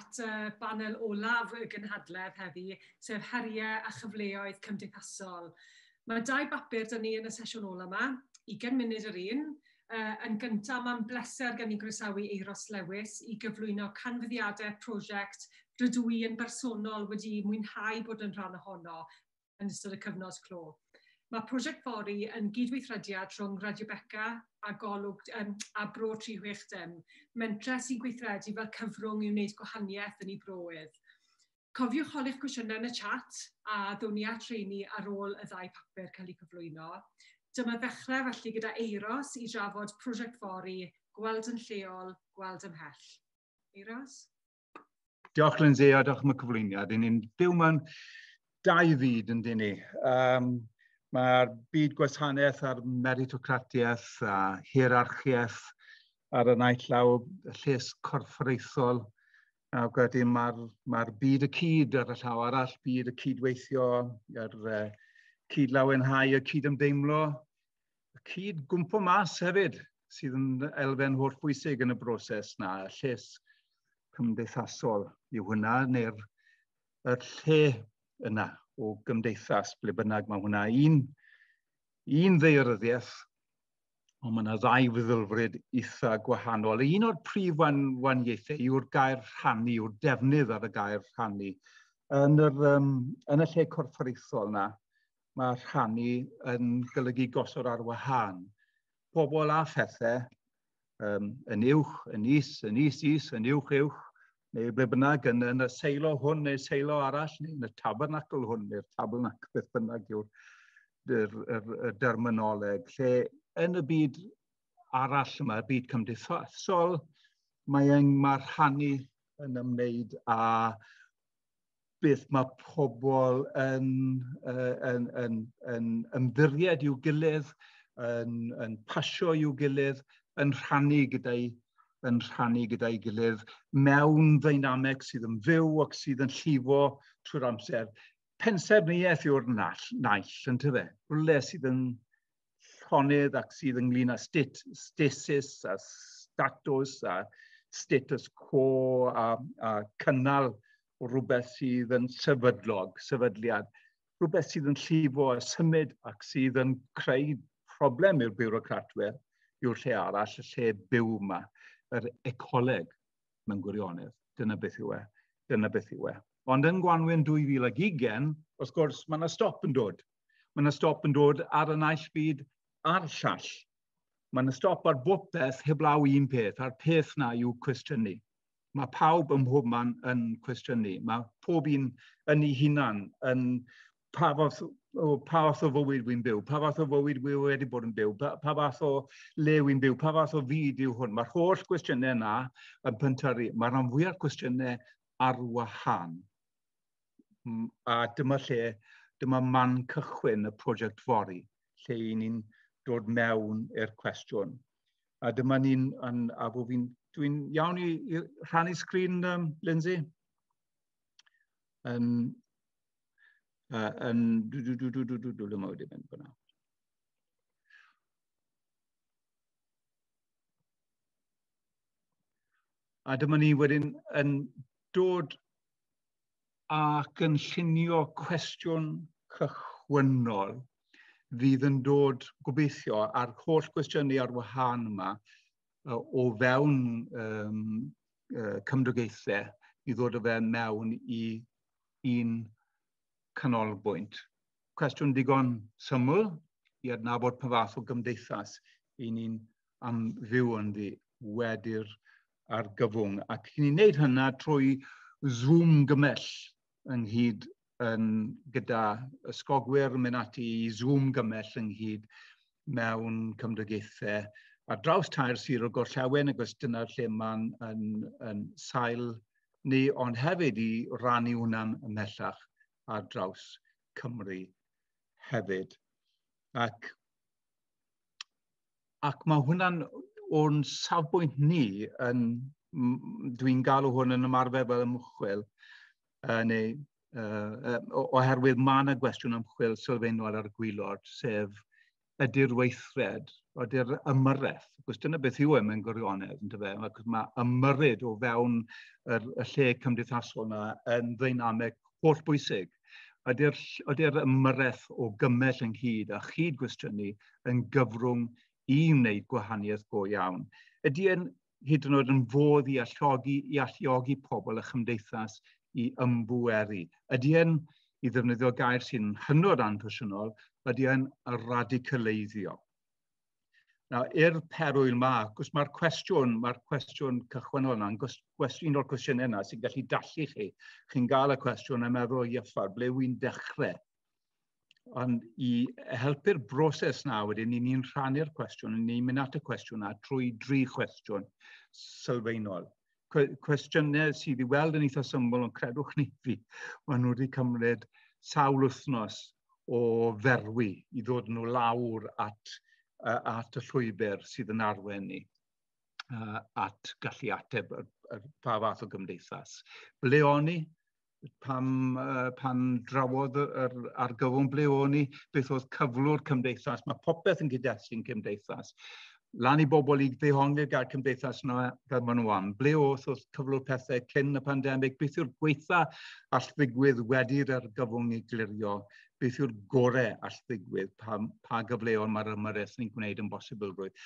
at y uh, banel olaf y gynhadledd heddi, sef heriau a chyfleoedd cymdeithasol. Mae dau bapur dyn ni yn y sesiwn ola yma, 20 munud yr un. Uh, yn gyntaf, mae'n bleser gen i groesawu Eiros Lewis i gyflwyno canfyddiadau prosiect rydw i yn bersonol wedi mwynhau bod yn rhan ohono yn ystod y cyfnod clo. Mae prosiect Fori yn gydweithrediad rhwng Radio Beca a, Golwg, um, a Bro 360, mentre sy'n gweithredu fel cyfrwng i wneud gwahaniaeth yn ei broedd. Cofiwch holi'ch cwestiynau yn y chat a ddwn ni at reini ar ôl y ddau papur cael ei cyflwyno. Dyma ddechrau felly gyda Eiros i drafod prosiect Fori, gweld yn lleol, gweld ymhell. Eiros? Diolch Lindsay a diolch am y cyflwyniad. Ni'n byw mewn dau fyd yn dyn ni. Um, Mae'r byd gwasanaeth a'r meritocratiaeth a hierarchiaeth ar y naill law lles corfforaethol a wedyn mae'r mae byd y cyd ar y llaw arall, byd y cydweithio, yr uh, e, cydlawenhau, y cydymdeimlo, y cyd gwmpo mas hefyd sydd yn elfen holl bwysig yn y broses na, y lles cymdeithasol yw hwnna, neu'r lle yna o gymdeithas, ble bynnag mae hwnna un, un ddeiryddiaeth, ond mae yna ddau feddylfryd eitha gwahanol. Un o'r prif wan, waniaethau yw'r gair rhannu, yw'r defnydd ar y gair rhannu. Yn, yr, um, yn y lle corfforaethol yna, mae rhannu yn golygu gosod ar wahân. Pobl a phethau um, yn uwch, yn is, yn is, is, yn uwch, uwch, neu ble bynnag yn, yn y seilo hwn neu seilo arall, neu yn y tabernacl hwn neu'r tabernacl beth bynnag yw'r derminoleg, lle yn y byd arall yma, y byd cymdeithasol, mae yng rhannu yn ymwneud â beth mae pobl yn, uh, yn, yn, yn ymddiried i'w gilydd, yn, yn pasio i'w gilydd, yn rhannu gyda'i yn rhannu gyda'i gilydd mewn ddeinameg sydd yn fyw ac sydd yn llifo trwy'r amser. Pensefniaeth yw'r nall, naill, yn tyfe. Rwle sydd yn llonydd ac sydd ynglyn â stit, stasis a statws a status quo a, a cynnal o rhywbeth sydd yn sefydlog, sefydliad. Rhywbeth sydd yn llifo a symud ac sydd yn creu problem i'r bywrocratwyr yw'r lle arall, y lle byw yma yr ecoleg mewn gwirionedd. Dyna beth yw e. Dyna beth yw e. Ond yn Gwanwyn 2020, wrth gwrs, mae yna stop yn dod. Mae yna stop yn dod ar y naill byd a'r llall. Mae yna stop ar bob beth heblaw un peth, a'r peth na yw cwestiynu. Mae pawb ym mhob man yn cwestiynu. Mae pob un yn ei hunan, yn pa fath o pa fath o fywyd wy'n byw, pa fath o fywyd wy wedi bod yn byw, pa, pa fath o le wy'n byw, pa fath o fyd yw hwn. Mae'r holl gwestiynau yna yn pyntaru, mae'r rhan fwyaf cwestiynau ar wahan. A dyma lle, dyma man cychwyn y prosiect fori, lle i ni'n dod mewn i'r cwestiwn. A dyma ni'n, a bo fi'n, dwi'n iawn i, i rhannu sgrin, um, Lindsay? Um, uh, yn dwi dwi dwi dwi dwi dwi dwi wedi mynd fyna. A dyma ni wedyn yn dod ac yn llunio cwestiwn cychwynnol fydd yn dod gobeithio a'r holl gwestiynu ar wahân yma o fewn um, uh, cymdogaethau i ddod o fe mewn i un canolbwynt. Cwestiwn digon syml i adnabod pa fath o gymdeithas i ni'n am fyw yn ddi wedi'r argyfwng. Ac i ni'n gwneud hynna trwy Zoom gymell ynghyd yn, gyda ysgogwyr yn mynd ati i Zoom gymell ynghyd mewn cymdogaethau a draws tair sir o gorllawen ac os dyna'r lle mae'n yn, yn sail ni, ond hefyd i rannu hwnna'n ymhellach ar draws Cymru hefyd. Ac, ac mae hwnna'n o'n safbwynt ni yn dwi'n galw hwn yn ymarfer fel ymchwil, uh, neu, uh, uh, oherwydd mae yna gwestiwn ymchwil sylfaenol ar y gwylod, sef ydy'r weithred, ydy'r ymyrraeth. Gwrs dyna beth yw e mewn gwirionedd, yn fe. Mae ymyrryd o fewn y, y lle cymdeithasol yna yn ddynamic hollbwysig ydy'r ydy ymyrraeth o gymell ynghyd a chyd gwestiynu yn gyfrwng i wneud gwahaniaeth go iawn. Ydy yn hyd yn oed yn fodd i allogi, i alluogi pobl y chymdeithas i ymbweru. Ydy yn, i ddefnyddio gair sy'n hynod anffesiynol, ydy yn radicaleiddio. Nawr, i'r perwyl ma, gwrs mae'r cwestiwn, mae'r cwestiwn cychwyn hwnna'n gwestiwn o'r cwestiynau yna sy'n gallu dallu chi. Chi'n gael y cwestiwn a efo ieffar, ble wy'n dechrau. Ond i helpu'r broses na wedyn, ni'n rhannu'r cwestiwn, ni'n mynd at y cwestiwn na trwy dri cwestiwn sylfaenol cwestiynau sydd i weld yn eitha symbol ond credwch ni fi, maen nhw wedi cymryd sawl wythnos o ferwi i ddod nhw lawr at uh, at y llwybr sydd yn arwen ni uh, at gallu ateb y, y pa fath o gymdeithas. Ble o'n ni? Pam, uh, pan drawodd yr argyfwng ble o'n ni, beth oedd cyflwr cymdeithas, mae popeth yn gydesu'n cymdeithas. Lan i bobl i ddehongli'r gair cymdeithas yna fel maen nhw am. Ble oedd oedd cyflwr pethau cyn y pandemig, beth yw'r gweitha all ddigwydd wedi'r argyfwng i glirio beth yw'r gorau all ddigwydd pa, pa gyfleon mae'r ymyrraeth ni'n gwneud yn bosibl rwydd.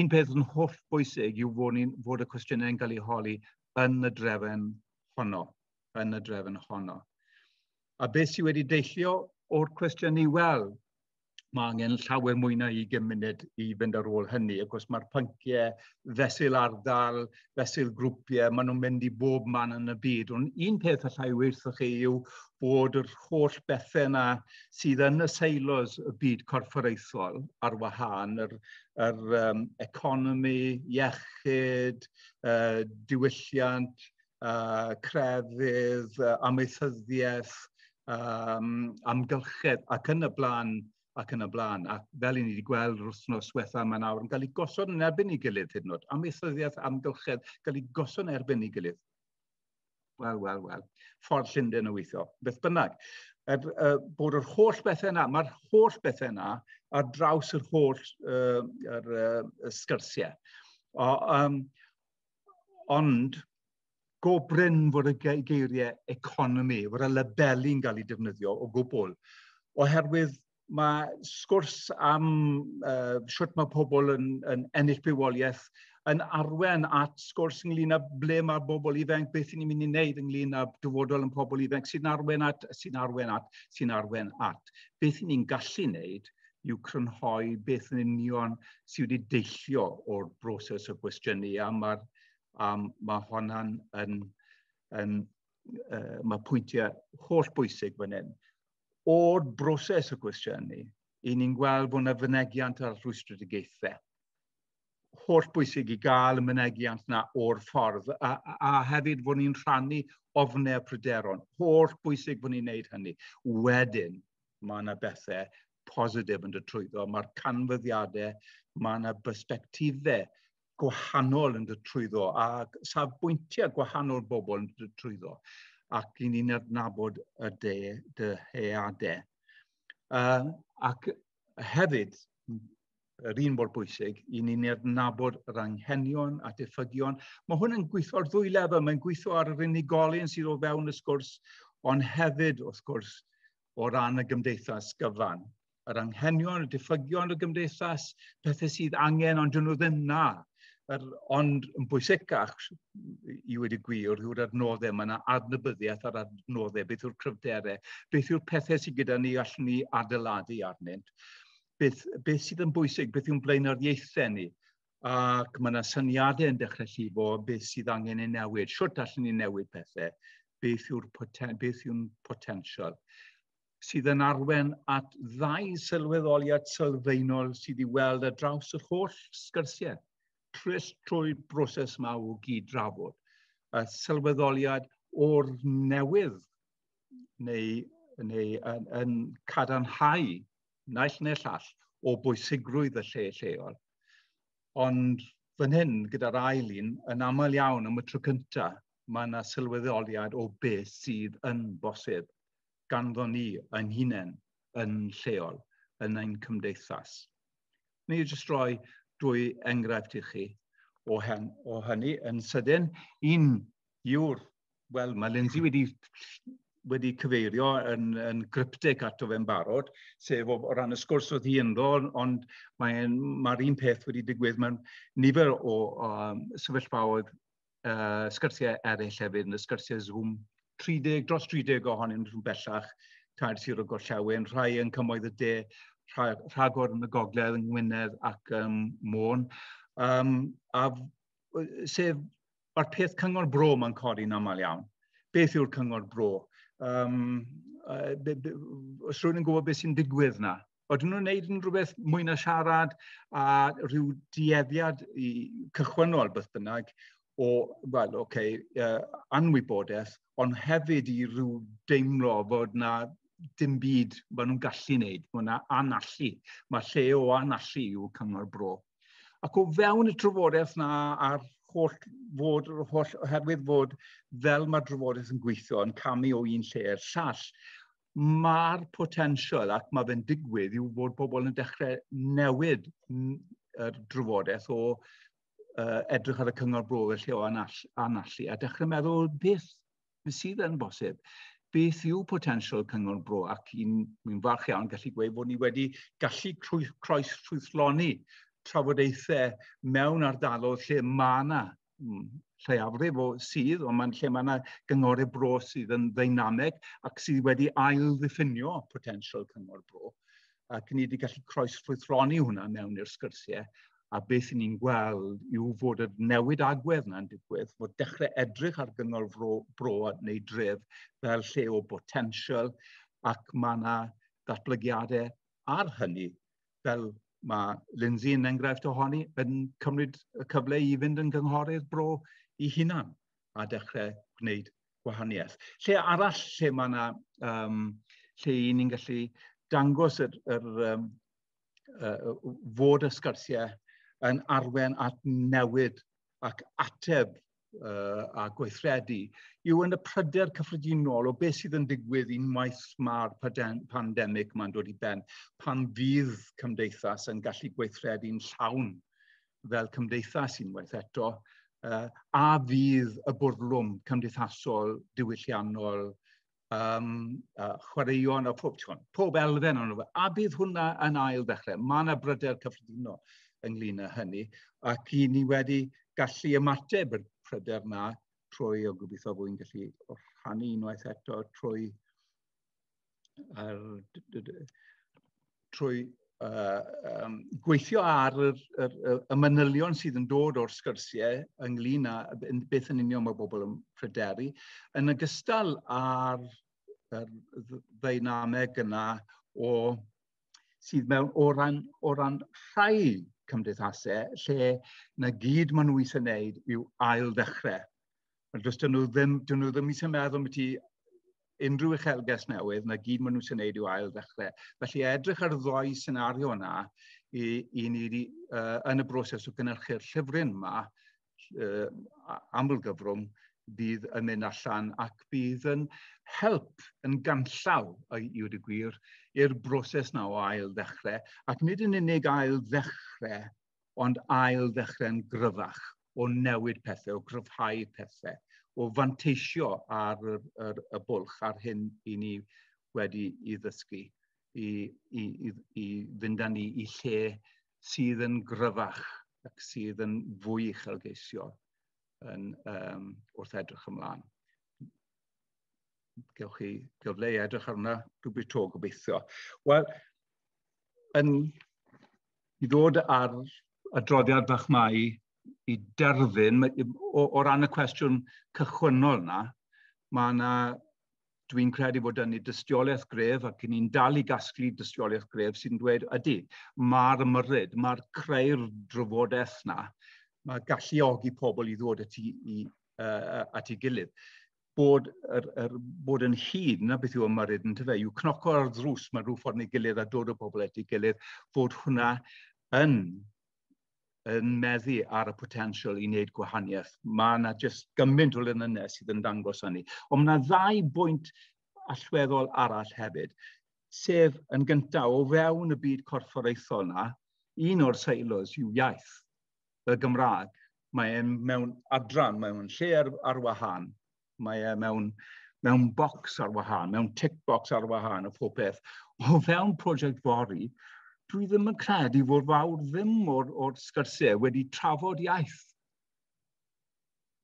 Un peth yn holl bwysig yw fod, fod y cwestiynau yn cael eu holi yn y drefn honno. Yn y drefn honno. A beth sydd wedi deillio o'r cwestiwn i wel mae angen llawer mwy na 20 munud i fynd ar ôl hynny. Ac os mae'r pynciau, fesul ardal, fesul grwpiau, maen nhw'n mynd i bob man yn y byd. Ond un peth allai weithio chi yw bod yr holl bethau yna sydd yn y seilos y byd corfforaethol ar wahân, yr, yr um, economi, iechyd, uh, diwylliant, uh, crefydd, uh, amaethyddiaeth, um, amgylchedd ac yn y blaen ac yn y blaen. Ac fel i ni wedi gweld yr wythnos diwetha yma nawr yn cael ei gosod yn erbyn ei gilydd hyd yn oed. Amaethyddiaeth amgylchedd cael ei gosod yn erbyn ei gilydd. Wel, wel, wel. Ffordd Llundain o weithio, beth bynnag. Er, er, bod yr holl bethau yna, mae'r holl bethau yna ar draws yr holl uh, er, er, sgyrsiau. O, um, ond go bryn fod y geiriau economi, fod y labeli'n cael ei defnyddio o gwbl, oherwydd mae sgwrs am uh, siwt mae pobl yn, yn ennill bywoliaeth yn arwen at sgwrs ynglyn â ble mae'r bobl ifanc, beth ni'n mynd i wneud ynglyn â dyfodol yn pobl ifanc sy'n arwen at, sy'n arwen at, sy'n arwen at. Beth ni'n gallu wneud yw crynhoi beth yn union sydd wedi deillio o'r broses o gwestiynu a mae um, ma hwnna'n yn, yn, uh, mae pwyntiau holl bwysig fan hyn o'r broses o gwestiynu, i ni'n gweld bod yna fynegiant ar rhwystredigaethau. Holl bwysig i gael y mynegiant yna o'r ffordd, a, a, hefyd bod ni'n rhannu ofnau a pryderon. Holl bwysig bod ni'n neud hynny. Wedyn, mae yna bethau positif yn dod trwyddo. Mae'r canfyddiadau, mae yna perspektifau gwahanol yn dod trwyddo a safbwyntiau gwahanol bobl yn dod trwyddo ac i ni'n adnabod y de, dy headau. Uh, ac hefyd, yr un mor bwysig, i ni'n adnabod yr anghenion a diffygion. Mae hwn yn gweithio ar ddwy lefel, mae'n gweithio ar yr unigolyn sydd o fewn y sgwrs, ond hefyd, wrth gwrs, o ran y gymdeithas gyfan. Yr anghenion, y diffygion y gymdeithas, pethau sydd angen, ond dyn nhw ddim na er, ond yn bwysicach i wedi gwir yw'r adnoddau, mae yna adnabyddiaeth ar adnoddau, beth yw'r cryfderau, beth yw'r pethau sydd gyda ni allwn ni adeiladu arnynt, beth, beth sydd yn bwysig, beth yw'n blaenoriaethau ni, ac mae yna syniadau yn dechrau llifo beth sydd angen ei newid, siwrt allwn ni newid pethau, beth yw'r poten beth yw potensial sydd yn arwen at ddau sylweddoliad sylfaenol sydd i weld ar draws yr holl sgyrsiau tres trwy broses yma o gyd-drafod. A sylweddoliad o'r newydd neu, neu yn, yn cadarnhau naill neu llall o bwysigrwydd y lle lleol. Ond fan hyn gyda'r ail un, yn aml iawn am y tro cyntaf, mae yna sylweddoliad o beth sydd yn bosib ganddo ni yn hunain yn lleol yn ein cymdeithas. Ni jyst roi drwy enghraifft i chi. O, hen, o hynny, yn sydyn, un yw'r, wel, mae Lindsay wedi, wedi cyfeirio yn, yn gryptic ato fe'n barod, sef o, o ran y sgwrs oedd hi ynddo, ond mae'r mae un peth wedi digwydd, mewn nifer o, o um, sefyllfaoedd uh, sgyrsiau eraill hefyd, yn y sgyrsiau Zoom, 30, dros 30 ohonyn nhw'n bellach, tair sir o gorllewin, rhai yn cymoedd y de, rhagor yn y gogledd yng Ngwynedd ac um, Môn. Um, a sef, mae'r peth cyngor bro mae'n codi'n aml iawn. Beth yw'r cyngor bro? Um, uh, be, be, os rwy'n yn gwybod beth sy'n digwydd na, Oedden nhw'n gwneud yn rhywbeth mwy na siarad a rhyw dieddiad i cychwynnol beth bynnag o, wel, oce, okay, uh, anwybodaeth, ond hefyd i rhyw deimlo fod na dim byd maen nhw'n gallu wneud. Mae yna anallu. Mae lle o anallu yw cyngor bro. Ac o fewn y trafodaeth na a'r holl fod, holl, oherwydd fod fel mae'r drafodaeth yn gweithio yn camu o un lle i'r llall, mae'r potensial ac mae fe'n digwydd yw bod pobl yn dechrau newid yr drafodaeth o uh, edrych ar y cyngor bro felly o anallu a dechrau meddwl beth sydd yn bosib beth yw potensial cyngor bro ac mi'n falch iawn gallu gweud bod ni wedi gallu croes trwythloni trafodaethau mewn ardaloedd lle mae yna mm, lleiafrif o sydd, ond mae'n lle mae yna gyngorau bro sydd yn ddeinameg ac sydd wedi ail-ddiffinio potensial cyngor bro. Ac ni wedi gallu croes ffwythroni hwnna mewn i'r sgyrsiau a beth i ni'n gweld yw fod y newid agwedd yna'n digwydd, fod dechrau edrych ar gyngor bro, bro neu dref fel lle o potensial ac mae yna datblygiadau ar hynny fel mae Lindsay yn enghraifft ohoni yn cymryd y cyfle i fynd yn gynghorydd bro i hunan a dechrau gwneud gwahaniaeth. Lle arall lle mae yna, um, lle i ni'n gallu dangos yr, yr um, uh, fod y sgyrsiau yn arwen at newid ac ateb uh, a gweithredu yw yn y pryder cyffredinol o beth sydd yn digwydd unwaith mae'r pandemig mae'n dod i ben, pan fydd cymdeithas yn gallu gweithredu'n llawn fel cymdeithas unwaith eto, uh, a fydd y bwrlwm cymdeithasol diwylliannol um, uh, chwaraeon a pob, pob elfen ond a bydd hwnna yn ail ddechrau. Mae yna bryder cyffredinol ynglyn â hynny, ac i ni wedi gallu ymateb y pryder yna trwy o gobeithio fwy'n gallu rhannu unwaith eto trwy ar, trwy uh, um, gweithio ar y, yr, yr, y manylion sydd yn dod o'r sgyrsiau ynglyn â beth yn union mae bobl yn pryderu, yn ogystal â'r ddeinameg yna o sydd mewn o ran, o ran rhai cymdeithasau lle na gyd maen nhw eisiau gwneud yw ail ddechrau. Ond dyn nhw ddim, dyn nhw ddim eisiau meddwl beth i unrhyw uchelges newydd, na gyd maen nhw eisiau gwneud yw ail ddechrau. Felly edrych ar ddoi senario yna i, i ni uh, yn y broses o gynnyrchu'r llyfryn yma, uh, amlgyfrwm, bydd yn mynd allan ac bydd yn help yn ganllaw i wedi gwir i'r broses na o ail ddechrau ac nid yn unig ail ddechrau ond ail ddechrau'n gryfach o newid pethau, o gryfhau pethau, o fanteisio ar y, y, y bwlch, ar hyn i ni wedi i ddysgu, i, i, i, i fynd â ni i lle sydd yn gryfach ac sydd yn fwy uchelgeisiol yn, um, wrth edrych ymlaen. Gewch chi gyfle i edrych arna rhywbeth to gobeithio. Wel, yn i ddod ar adroddiad fach mai i derfyn, o, o ran y cwestiwn cychwynnol na, mae yna, dwi'n credu bod yna dystiolaeth gref ac yn ni'n dal i gasglu dystiolaeth gref sy'n dweud ydy, mae'r ymyrryd, mae'r creu'r drafodaeth na mae galluogi pobl i ddod at, i, i, uh, at ei gilydd. Bod, er, er, bod yn hyd, na beth yw ymwyryd yn tyfe, yw cnoco ar ddrws mae rhyw ffordd neu gilydd a dod o bobl at ei gilydd, fod hwnna yn yn meddu ar y potensial i wneud gwahaniaeth. Mae yna jyst gymaint o lynynau sydd yn dangos hynny. Ond mae yna ddau bwynt allweddol arall hefyd, sef yn gyntaf o fewn y byd corfforaethol yna, un o'r seilos yw iaith y Gymraeg. Mae e'n mewn adran, mae e'n lle ar, ar wahân, mae e mewn, mewn bocs ar wahân, mewn tick box ar wahân a pob peth. O fewn prosiect fori, dwi ddim yn credu fod fawr ddim o'r, or sgyrsiau wedi trafod iaith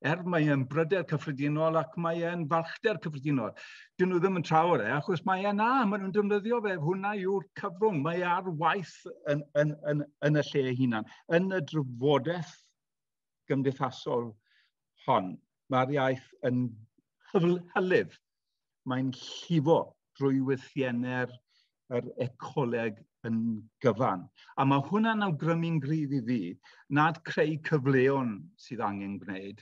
er mae e'n bryder cyffredinol ac mae e'n falchder cyffredinol. Dyn nhw ddim yn trawr e, achos mae e'n na, maen nhw'n defnyddio fe, hwnna yw'r cyfrwng, mae ar waith yn, yn, yn, yn y lle hunan, yn y drafodaeth gymdeithasol hon. Mae'r iaith yn hyflyf, mae'n llifo drwy wythiennau'r yr ecoleg yn gyfan. A mae hwnna'n awgrymu'n gryf i fi nad creu cyfleon sydd angen gwneud,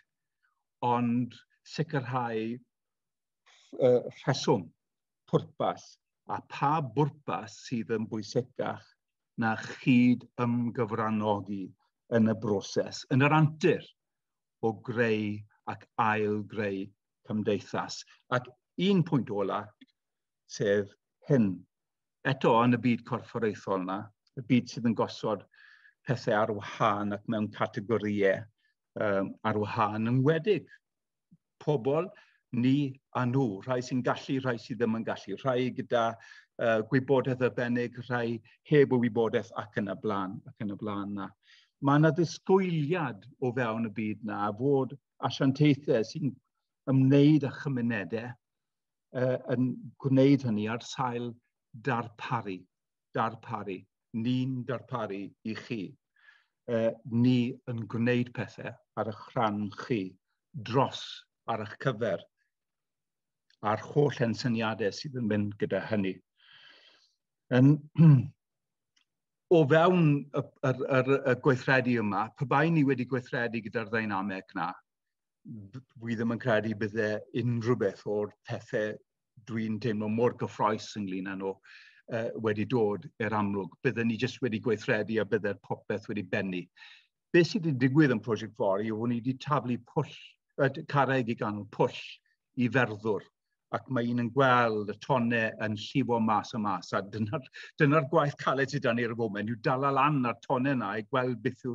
ond sicrhau uh, rheswm, pwrpas, a pa bwrpas sydd yn bwysicach na chyd ymgyfranogi yn y broses, yn yr antur o greu ac ail greu cymdeithas. Ac un pwynt ola, sef hyn. Eto yn y byd corfforaethol yna, y byd sydd yn gosod pethau ar wahân ac mewn categoriau um, ar wahân yn wedig. Pobl ni a nhw, rhai sy'n gallu, rhai sydd ddim yn gallu, rhai gyda uh, gwybodaeth arbennig, rhai heb o wybodaeth ac yn y blaen, ac yn y blaen na. Mae yna ddisgwyliad o fewn y byd na fod asiantaethau sy'n ymwneud â chymunedau uh, yn gwneud hynny ar sail darparu. Darparu. Ni'n darparu i chi eh, ni yn gwneud pethau ar eich rhan chi dros ar eich cyfer a'r holl ensyniadau sydd yn mynd gyda hynny. Yn, o fewn y, y, y, y gweithredu yma, pe bai ni wedi gweithredu gyda'r ddynameg yna, fi ddim yn credu byddai e unrhyw beth o'r pethau dwi'n teimlo mor gyffroes ynglyn â nhw. No uh, wedi dod i'r amlwg. Byddwn ni jyst wedi gweithredu a byddai'r popeth wedi bennu. Be sydd wedi digwydd yn prosiect fori yw bod ni wedi taflu pwll, uh, carreg i ganol pwll i ferddwr ac mae un yn gweld y tonau yn llifo mas a mas. A dyna'r dyna, gwaith caled sydd dan ni'r foment, yw dal lan ar tonau yna i gweld beth yw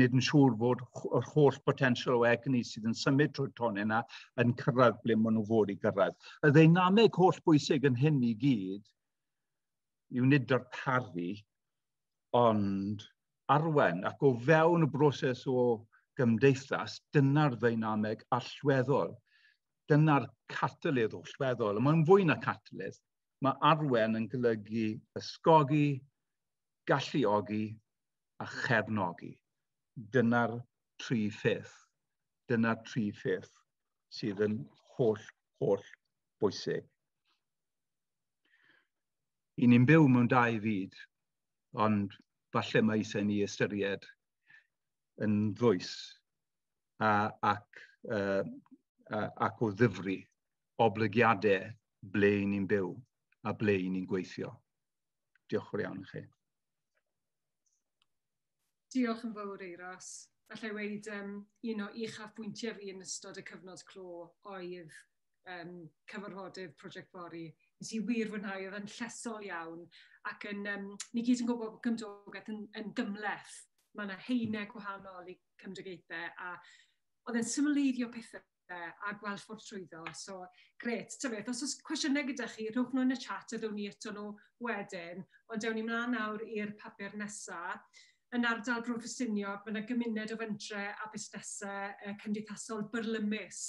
nid yn siŵr fod yr holl potensial o egni sydd yn symud trwy'r tonau yna yn cyrraedd ble maen nhw fod i gyrraedd. Y ddeinameg holl bwysig yn hyn i gyd yw nid darparu, ond arwen. Ac o fewn y broses o gymdeithas, dyna'r ddeinameg allweddol. Dyna'r catalydd allweddol. A mae'n fwy na catalydd. Mae arwen yn golygu ysgogi, galluogi a chefnogi. Dyna'r tri ffeth. Dyna'r tri ffeth sydd yn holl, holl bwysig i ni'n byw mewn dau fyd, ond falle mae eisiau ni ystyried yn ddwys a, ac, uh, ac o ddifri oblygiadau ble ni'n byw a ble ni'n gweithio. Diolch yn iawn i chi. Diolch yn fawr Eiras. Allai weid, um, un o uchaf bwyntiau fi yn ystod y cyfnod clo oedd um, cyfarfodydd Prosiect Fori nes i wir fwynhau, oedd yn llesol iawn, ac yn, um, ni gyd yn gwybod bod gymdogaeth yn, yn gymleth. Mae yna heinau gwahanol i cymdogaethau, a oedd yn symleidio pethau a gweld ffordd trwyddo. So, gret. Ta beth, os oes cwestiynau gyda chi, rhowch nhw yn y chat a ddewn ni eto nhw wedyn. Ond dewn ni mlaen nawr i'r papur nesaf yn ardal Brod Ffestiniog, mae yna gymuned o fentre a busnesau e, cymdeithasol byrlymus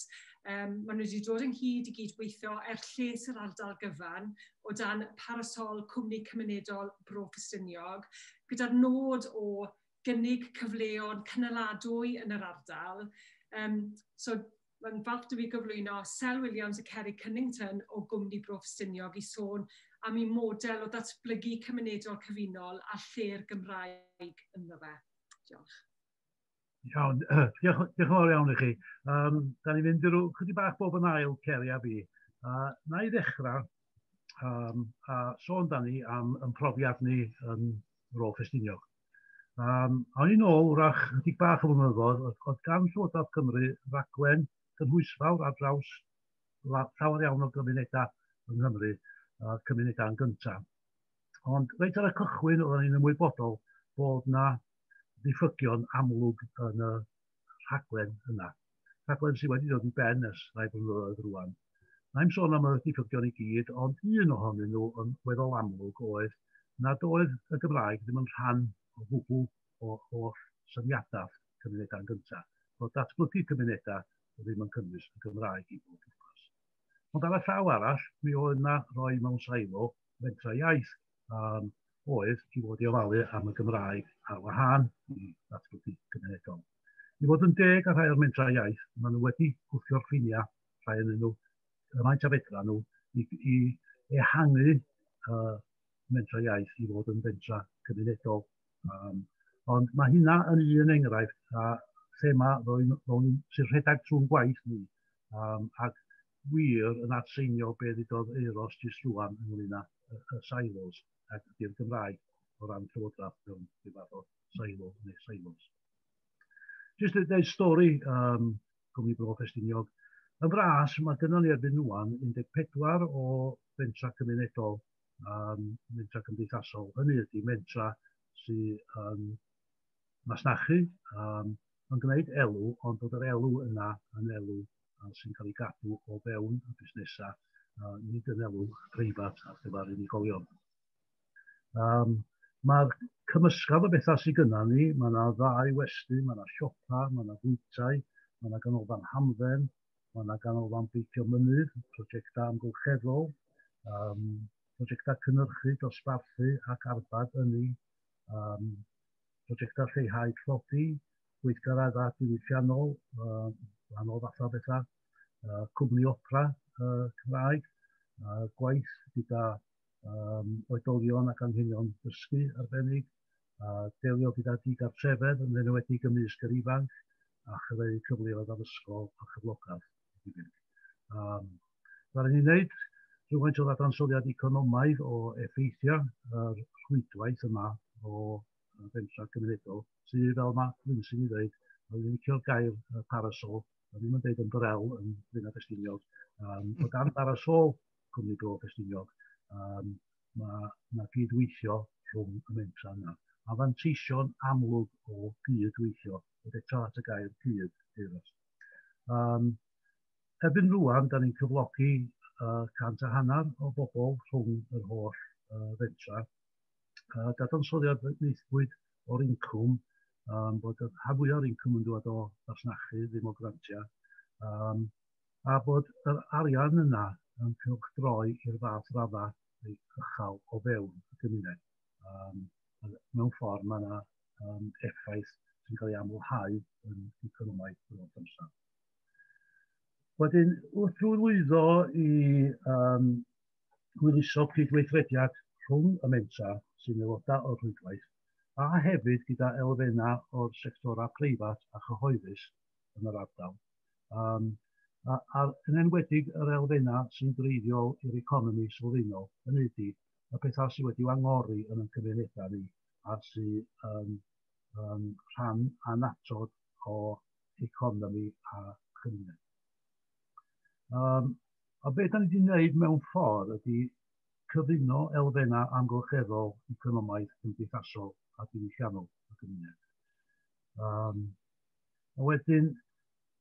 Um, maen nhw wedi dod ynghyd i gydweithio er lles yr ardal gyfan o dan parasol cwmni cymunedol Bro Ffestiniog, gyda'r nod o gynnig cyfleon cynaladwy yn yr ardal. Um, so mae'n falch dwi gyflwyno Sel Williams a Kerry Cunnington o gwmni Bro Ffestiniog i sôn am ei model o ddatblygu cymunedol cyfunol a lle'r Gymraeg ynddo fe. Diolch. Iawn, diolch, diolch yn fawr iawn i chi. Um, da ni'n mynd i rhyw chydig bach bob yn ail ceri a fi. Uh, na i ddechrau um, a sôn da ni am yn profiad ni yn Rôl Ffestiniog. Um, a ni nôl, wrach, ydig bach o flynyddoedd, oedd gan Llywodraeth Cymru raglen cynhwysfawr ar draws llawer iawn o gymunedau yng Nghymru, uh, cymunedau yn gyntaf. Ond reit ar y cychwyn, oedden ni'n ymwybodol bod na ddiffygion amlwg yn y rhaglen yna. Rhaglen sydd wedi dod i ben ers rai blynyddoedd rwan. Na'i'n sôn am y diffygion i gyd, ond un ohonyn nhw yn weddol amlwg oedd nad oedd y Gymraeg ddim yn rhan o gwbl o, holl syniadau cymunedau yn gyntaf. Roedd datblygu cymunedau ddim yn cynnwys y Gymraeg i bob gwmpas. Ond ar y llaw arall, mi oedd yna roi mewn sailo fentra iaith. Um, oedd i fod i ofalu am y Gymraeg ar wahân hmm. i ddatblygu cymunedol. I fod yn deg ar rhai o'r mentrau iaith, maen nhw wedi gwthio'r ffiniau rhai yn nhw, y ymaint a fedra nhw, i, i ehangu uh, mentrau iaith i fod yn fentra cymunedol. Um, ond mae hynna yn un enghraifft a thema roi'n sy'n rhedeg trwy'n gwaith ni um, ac wir yn atseinio beth i doedd Euros jyst rwan ynglyn â y, y silos ac ydy'r Gymraeg o ran llywodraeth mewn rhyw o silo neu silos. Jyst dweud stori um, Cymru Bro Festiniog, Yn fras, mae dyna ni erbyn nhw'n 14 o fentra cymunedol, um, mentra cymdeithasol. Hynny ydy mentra sydd um, masnachu, um, yn gwneud elw, ond bod yr elw yna yn elw uh, sy'n cael ei gadw o fewn y busnesau, uh, nid yn elw preifat ar gyfer unigolion. Um, Mae'r cymysgaf o bethau sydd gyda ni, mae yna ddau westy, mae yna siopa, mae yna bwytau, mae yna ganolfan hamdden, mae yna ganolfan beicio mynydd, prosiectau amgylcheddol, um, prosiectau cynnyrchu, dosbarthu ac arbad yn ni, um, prosiectau lleihau tlodi, gweithgaradda diwylliannol, uh, anol fatha bethau, uh, cwmni opera uh, Cymraeg, uh, gwaith gyda um, oedolion ac anghenion dysgu arbennig, a delio gyda digartrefedd yn enwedig ymysg yr ifanc a chyfeu cyfleoedd addysgol a chyflogaeth. Um, Rhaid ni wneud rhywfaint o ddadansoddiad economaidd o effeithiau yr rhwydwaith yma o fentra cymunedol, sydd fel mae Lynsyn i ddeud, a yn licio'r gair parasol, a ddim yn dweud yn brel yn fyna Festiniog, um, o dan parasol cwmni Gro Festiniog, um, mae ma gydweithio rhwng y mentra yna. A fanteision amlwg o gydweithio, wedi eto at y gair gyd, Eiras. Um, erbyn rwan, da ni'n cyflogi uh, cant a hanner o bobl rhwng yr holl uh, fentra. Uh, dadansoddiad neithbwyd o'r incwm, um, bod y rhan fwyaf o'r incwm yn dod o fasnachu, ddim o grantiau, um, a bod yr arian yna yn cylchdroi i'r fath radda uchel o fewn y gymuned. Um, mewn ffordd mae yna um, effaith sy'n cael ei amlhau yn economaidd yn o'r amser. Wedyn, wrth drwy lwyddo i um, hwyluso cydweithrediad rhwng y mentra sy'n aelodau o'r rhwydwaith a hefyd gyda elfennau o'r sectorau preifat a chyhoeddus yn yr ardal. Um, a, a yn enwedig yr elfennau sy'n greiddiol i'r economi sylfaenol, yn ydy y pethau sydd wedi wangori yn y cymunedau ni a sydd um, um, rhan anatod o economi a cymuned. Um, a beth da ni wedi gwneud mewn ffordd ydy cyfuno elfennau amgylcheddol economaidd cymdeithasol a diwylliannol y cymuned. Um, a wedyn,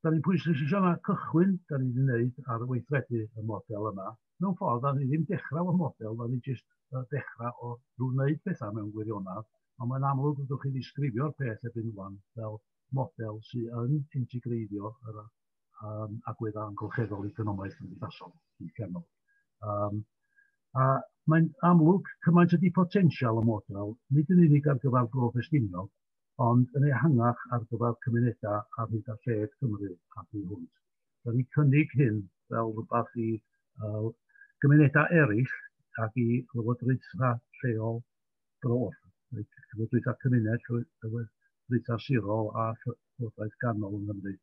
da ni'n pwysleisio na cychwyn da ni wedi wneud ar weithredu y model yma. Mewn ffordd, da ni ddim dechrau o'r model, da ni jyst uh, dechrau o drwy wneud pethau mewn gwirionedd, ond mae'n amlwg wrth chi ddisgrifio'r peth ebyn wan fel model sydd yn integreiddio yr um, agweddau amgylcheddol economaidd cymdeithasol i cefnol. Um, a mae'n amlwg cymaint ydy potensial y model, nid yn unig ar gyfer grof esginiol, ond yn ehangach ar gyfer cymunedau ar hyd a lled Cymru a thu hwnt. Da ni cynnig hyn fel rhywbeth i uh, gymunedau eraill ac i lywodraethau lleol droth, lywodraethau cymuned, lywodraethau sirol a llywodraeth ganol yn Nghymru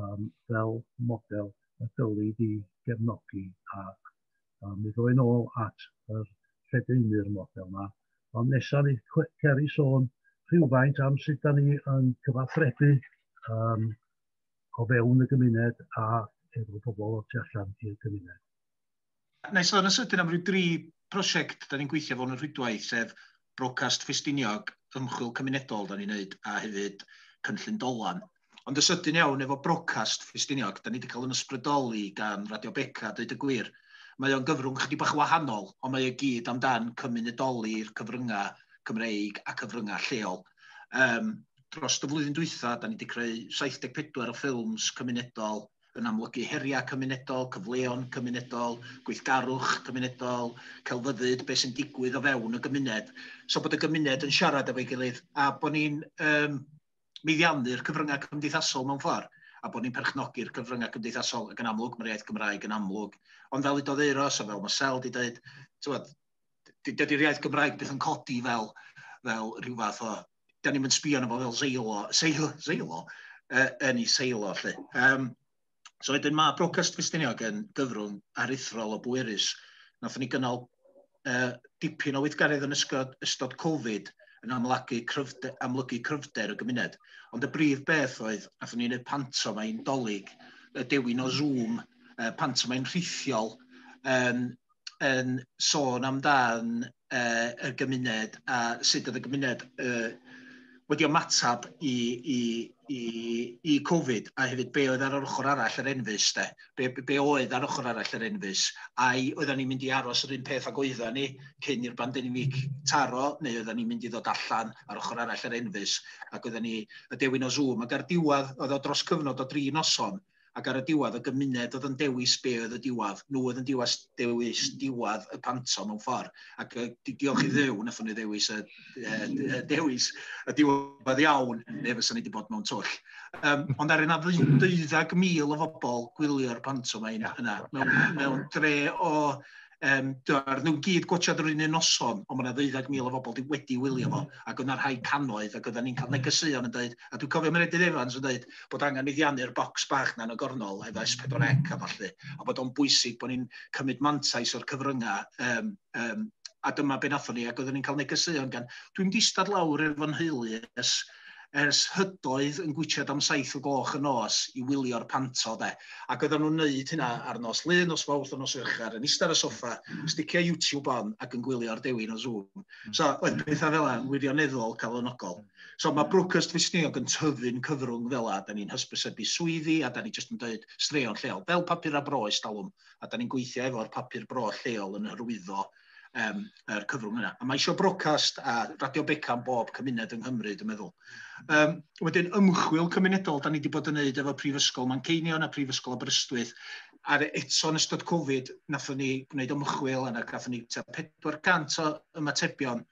um, fel model y dylid i gefnogi ac um, mi ddwy'n ôl at yr lledaenu'r model yma. Ond nesaf ni ceri sôn rhywfaint am sut da ni yn cyfathrebu um, o fewn y gymuned a efo pobl o tu allan i'r gymuned. Na i sôn yn sydyn am ryw dri prosiect da ni'n gweithio fo'n rhydwaith, sef brocast ffestiniog, ymchwil cymunedol da ni'n neud, a hefyd cynllun dolan. Ond y sydyn iawn efo brocast ffestiniog, da ni wedi cael yn ysbrydoli gan Radio Beca, dweud y gwir. Mae o'n gyfrwng chydig bach wahanol, ond mae o gyd amdan cymunedoli'r cyfryngau Cymreig a cyfryngau lleol. Um, dros y flwyddyn dwytha, da ni wedi creu 74 o ffilms cymunedol yn amlygu heriau cymunedol, cyfleon cymunedol, gweithgarwch cymunedol, celfyddyd, beth sy'n digwydd o fewn y gymuned. So bod y gymuned yn siarad efo'i gilydd a bod ni'n um, meddiannu'r cyfryngau cymdeithasol mewn ffordd a bod ni'n perchnogi'r cyfryngau cymdeithasol ac yn amlwg, mae'r iaith Gymraeg yn amlwg. Ond fel i dodd eiro, so fel mae Sel wedi dweud, dydy'r iaith Gymraeg beth yn codi fel, fel rhyw fath o... Da ni'n mynd sbio arno fo fel seilo, seilo, seilo uh, yn ei seilo, lle. Um, so, wedyn mae Brocast Cwestiniog yn gyfrwng arithrol o bwerus. Nath ni gynnal uh, dipyn o weithgaredd yn ysgod, ystod Covid yn amlygu cryfder, amlygu cryfder y gymuned. Ond y brif beth oedd, nath ni'n y panto mae'n dolyg, y dewin o Zoom, uh, panto mae'n rhithiol, um, yn sôn amdan uh, y gymuned a sut oedd y gymuned uh, wedi ymatab i, i, i, i Covid a hefyd be oedd ar yr ochr arall yr enfys de. Be, be oedd ar ochr arall yr enfys. Ai oedden ni'n mynd i aros yr un peth ag oedden ni cyn i'r bandemig taro neu oedden ni'n mynd i ddod allan ar ochr arall yr enfys ac oedden ni y dewin o Zoom ac ar diwedd oedd o dros cyfnod o dri noson ac ar y diwedd y gymuned oedd yn dewis be oedd y diwedd. Nhw oedd yn dewis, dewis diwedd y panto mewn ffordd. Ac diolch i ddew, wnaethon nhw ddewis y, dewis y diwedd iawn, neu fysa ni wedi bod mewn twll. Um, ond ar yna 12,000 hmm. o bobl gwylio'r panto mae yna, mewn, mewn dre o um, dyr, nhw'n gyd gwachod yr un un noson, ond mae yna 12,000 o bobl wedi wedi wylio fo, mm. ac yna rhai canoedd, ac oedden ni'n cael mm. negeseuon yn dweud, a dwi'n cofio Meredydd Evans yn dweud bod angen meddiannu'r bocs bach na'n y gornol, efo mm. S4C a falle, a bod o'n bwysig bod ni'n cymryd mantais o'r cyfryngau um, um, a dyma be nathon ni, ac oedden ni'n cael negeseuon gan, dwi'n distad lawr efo'n nheulu ys ers hydoedd yn gwytiad am saith o gloch y nos i wylio'r panto de. Ac oedden nhw'n neud hynna ar nos lun, nos fawrth o nos uchar, yn eistedd y soffa, sticio YouTube on ac yn gwylio'r dewin o Zoom. So, oedd pethau fel yna, wirioneddol calonogol. So mae Brookers Fisniog yn tyfu'n cyfrwng fel yna, da ni'n hysbysebu swyddi, a da ni jyst yn dweud straeon lleol, fel papur a bro estalwm, a da ni'n gweithio efo'r papur bro lleol yn hyrwyddo um, er cyfrwng yna. A mae eisiau brocast a radio beca am bob cymuned yng Nghymru, dwi'n meddwl. Um, wedyn, ymchwil cymunedol, da ni wedi bod yn gwneud efo Prifysgol Manceinion a Prifysgol Aberystwyth. Ar e- eto yn ystod Covid, nathon ni gwneud ymchwil yna, gathon ni 400 o ymatebion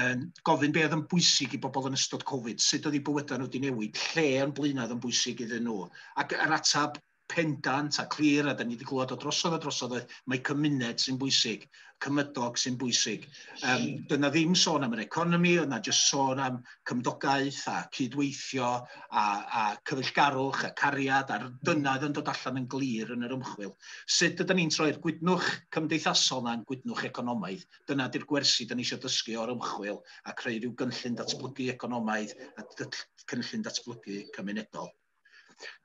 um, gofyn beth oedd yn bwysig i bobl yn ystod Covid, sut oedd eu bywydau nhw wedi newid, lle yn blynedd yn bwysig iddyn nhw, ac yr atab pendant a clir, a da ni wedi glwad o drosodd a drosodd, mae cymuned sy'n bwysig, cymydog sy'n bwysig. Um, dyna ddim sôn am yr economi, yna jyst sôn am cymdogaeth a cydweithio a, a cyfeillgarwch a cariad, a mm. dyna oedd yn dod allan yn glir yn yr ymchwil. Sut ydym ni'n troi'r gwydnwch cymdeithasol na'n gwydnwch economaidd? Dyna di'r gwersi da ni eisiau dysgu o'r ymchwil a creu rhyw gynllun datblygu economaidd a cynllun datblygu cymunedol.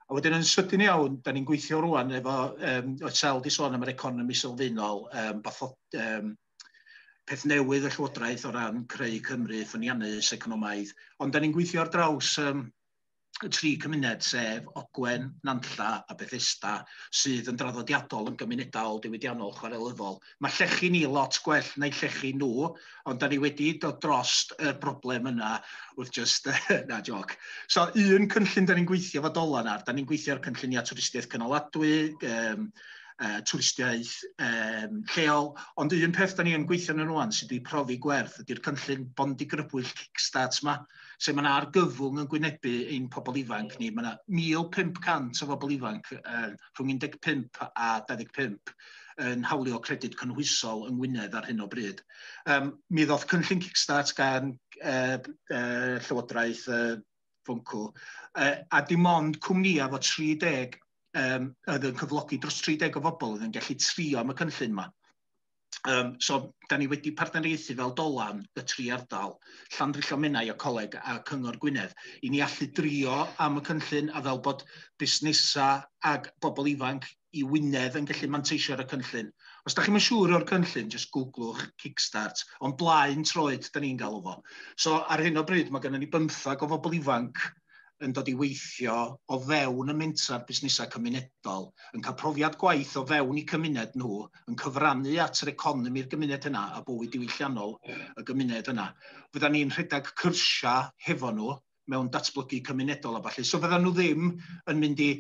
A wedyn yn sydyn iawn, da ni'n gweithio rwan efo, um, o sel di sôn am yr economi sylfaenol, um, batho, um, peth newydd y Llywodraeth o ran creu Cymru ffyniannus economaidd, ond da ni'n gweithio ar draws um, y tri cymuned sef Ogwen, Nantlla a Bethesda sydd yn draddodiadol yn gymunedol diwydiannol chwarelyddol. Mae llechi ni lot gwell neu llechi nhw, ond da ni wedi dod drost y broblem yna wrth just, na joc. So un cynllun da ni'n gweithio fo dolan ar, da ni'n gweithio ar cynlluniau twristiaeth cynoladwy, um, uh, twristiaeth um, lleol, ond un peth da ni yn gweithio yn rwan sydd wedi profi gwerth ydy'r cynllun bondi grybwyll kickstart yma So mae yna argyfwng yn gwynebu ein pobl ifanc ni. Mae yna 1,500 o bobl ifanc uh, rhwng 15 a 25 yn hawlio credyd cynhwysol yng Ngwynedd ar hyn o bryd. Um, mi ddoth cynllun Kickstart gan uh, uh, Llywodraeth uh, Fwncw, uh, a dim ond cwmnïa fo 30 um, oedd yn cyflogi dros 30 o bobl oedd yn gallu trio am y cynllun yma. Um, so, da ni wedi partneriaethu fel dolan y tri ardal, Llandrillo Minnau o Coleg a Cyngor Gwynedd, i ni allu drio am y cynllun a fel bod busnesau ag bobl ifanc i Wynedd yn gallu manteisio ar y cynllun. Os da chi'n siŵr o'r cynllun, just googlwch Kickstart, ond blaen troed, da ni'n galw fo. So ar hyn o bryd, mae gennym ni bymthag o bobl ifanc yn dod i weithio o fewn y mentra'r busnesau cymunedol, yn cael profiad gwaith o fewn i cymuned nhw, yn cyfrannu at yr economi'r gymuned yna a bywyd diwylliannol y gymuned yna. Fydda ni'n rhedeg cyrsiau hefo nhw mewn datblygu cymunedol a falle. So fydda nhw ddim yn mynd i...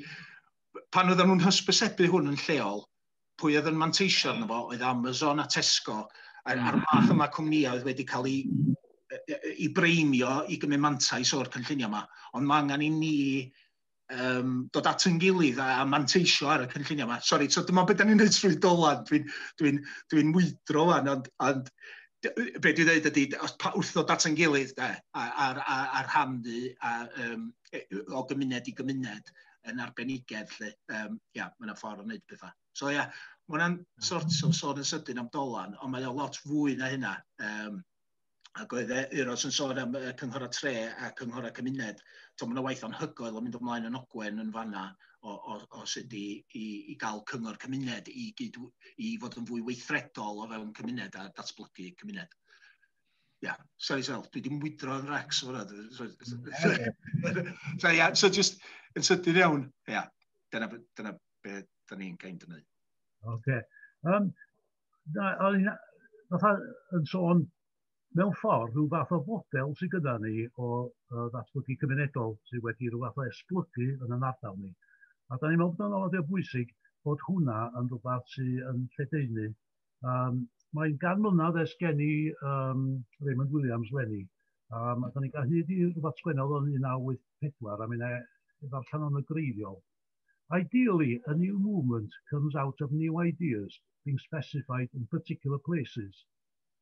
Pan oedden nhw'n hysbysebu hwn yn lleol, pwy oedd yn manteisio arno fo oedd Amazon a Tesco, a'r, a'r math yma cwmnïau oedd wedi cael eu i breimio i gymryd mantais o'r cynllunio yma, ond mae angen i ni um, dod at yn gilydd a, a manteisio ar y cynllunio yma. Sori, so dyma beth da ni'n neud trwy dolan, dwi'n dwi n, dwi mwydro fan, ond, ond be dwi'n dweud ydy, wrth ddod at yn gilydd, de, a'r, ar, ar hamdu a, um, o gymuned i gymuned yn arbenigedd, lle, um, ia, mae yna ffordd o wneud pethau. So ia, mae hwnna'n sort of sôn yn sydyn am dolan, ond mae o lot fwy na hynna. Um, Ac oedd Euros yn sôn am y cynghora tre a cynghora cymuned. Mae yna waith anhygoel yn mynd ymlaen yn ogwen yn fanna o, o, o sut i, i, i gael cyngor cymuned i, gyd, i fod yn fwy weithredol o fewn cymuned a datblygu cymuned. Ia, yeah, sorry Sel, dwi wedi mwydro yn Rex fyna. So, ia, so just yn sydyn iawn. Ia, yeah, dyna, dyna be da ni'n kind yn neud. Oce. Okay. Um, da, yn sôn mewn ffordd rhyw fath o fodel sydd gyda ni o uh, ddatblygu cymunedol sydd wedi rhyw fath o esblygu yn yn ardal ni. A da ni'n meddwl bod yn olodau bwysig bod hwnna yn rhywbeth sydd yn lledeunu. Um, Mae'n gan mlynedd ers gen i um, Raymond Williams Lenny. Um, a da ni'n cael hyd i rhywbeth sgwennol o'n 1984 a mi ddarllen o'n y greiddiol. Ideally, a new movement comes out of new ideas being specified in particular places –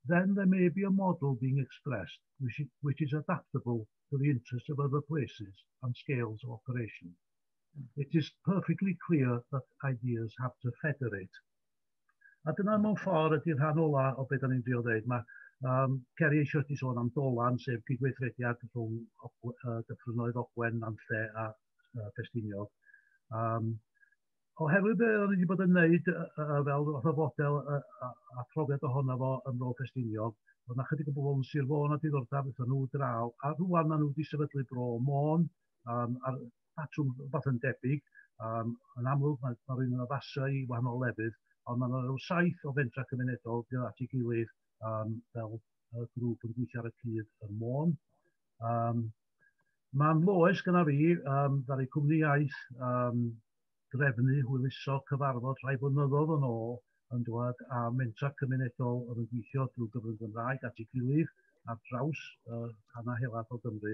then there may be a model being expressed which, which is adaptable to the interests of other places and scales of operation. It is perfectly clear that ideas have to federate. A dyna mewn ffordd ydy'r rhan ola o beth ni'n drio dweud. Mae um, Ceri eisiau wedi sôn am dolan, sef cydweithrediad rhwng uh, dyffrynoedd Ogwen, Nantlle a uh, Festiniog. Um, oherwydd be o'n i wedi bod yn wneud uh, fel fath o fodel uh, a profiad ohono fo yn rôl ffestiniog, oedd na chydig o bobl yn Sir Fôn a diddordeb wrth nhw draw, a rwan maen nhw wedi sefydlu bro môn, um, a'r patrwm fath yn debyg, um, yn amlwg mae ma rhywun yn addasu i wahanol lefydd, ond mae nhw saith o fentra cymunedol gyda at ei gilydd um, fel uh, grŵp yn gweithio ar y cyd yn môn. Um, Mae'n loes gyda fi, um, ddari cwmni iaith, um, drefnu hwyluso cyfarfod rhai blynyddoedd yn ôl yn dwad a mentra cymunedol yn gweithio drwy gyfrwng Gymraeg at ei gilydd ar draws uh, hana helad o Gymru.